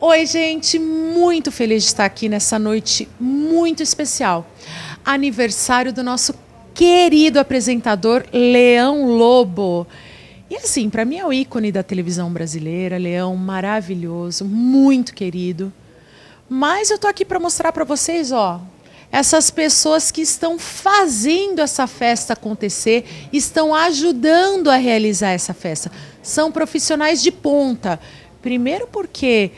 Oi, gente, muito feliz de estar aqui nessa noite muito especial. Aniversário do nosso querido apresentador Leão Lobo. E assim, para mim é o ícone da televisão brasileira, Leão maravilhoso, muito querido. Mas eu tô aqui para mostrar para vocês, ó, essas pessoas que estão fazendo essa festa acontecer, estão ajudando a realizar essa festa. São profissionais de ponta. Primeiro porque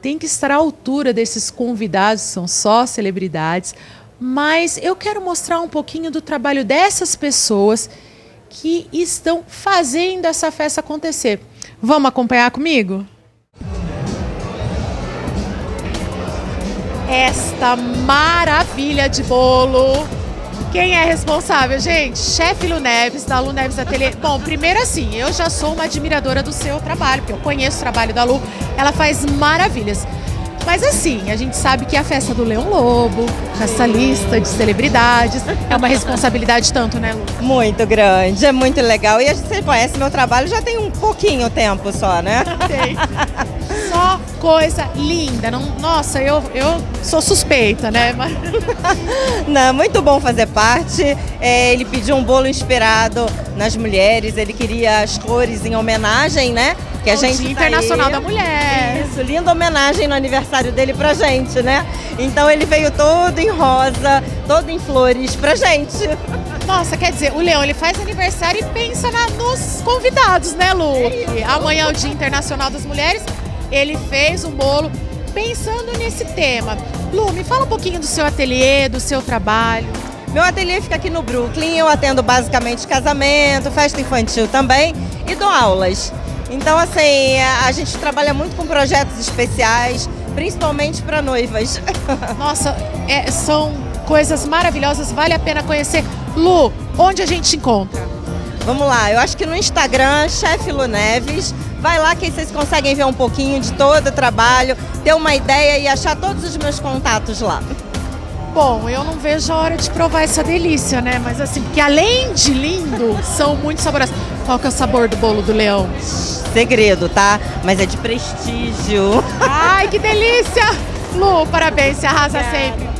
tem que estar à altura desses convidados, são só celebridades, mas eu quero mostrar um pouquinho do trabalho dessas pessoas que estão fazendo essa festa acontecer. Vamos acompanhar comigo? Esta maravilha de bolo. Quem é responsável, gente? Chefe Lu Neves, da Lu Neves Ateliê. Bom, primeiro assim, eu já sou uma admiradora do seu trabalho, porque eu conheço o trabalho da Lu. Ela faz maravilhas. Mas assim, a gente sabe que a festa do Leão Lobo, essa lista de celebridades, é uma responsabilidade tanto, né, Lu? Muito grande, é muito legal. E a gente conhece meu trabalho já tem um pouquinho tempo só, né? Tem. Coisa linda. Não, nossa, eu, eu sou suspeita, né? Mas... Não, muito bom fazer parte. É, ele pediu um bolo inspirado nas mulheres, ele queria as cores em homenagem, né? Que a gente Dia tá Internacional aí. da Mulher. Isso, linda homenagem no aniversário dele pra gente, né? Então ele veio todo em rosa, todo em flores pra gente. Nossa, quer dizer, o Leão ele faz aniversário e pensa na, nos convidados, né, Lu? É amanhã é o Dia Internacional das Mulheres ele fez um bolo pensando nesse tema. Lu, me fala um pouquinho do seu ateliê, do seu trabalho. Meu ateliê fica aqui no Brooklyn, eu atendo basicamente casamento, festa infantil também e dou aulas. Então, assim, a gente trabalha muito com projetos especiais, principalmente para noivas. Nossa, é, são coisas maravilhosas, vale a pena conhecer. Lu, onde a gente encontra? Vamos lá, eu acho que no Instagram, Chefe Lu Neves, Vai lá que vocês conseguem ver um pouquinho de todo o trabalho, ter uma ideia e achar todos os meus contatos lá. Bom, eu não vejo a hora de provar essa delícia, né? Mas assim, porque além de lindo, são muito saborosos. Qual que é o sabor do bolo do leão? Segredo, tá? Mas é de prestígio. Ai, que delícia! Lu, parabéns, se arrasa sempre.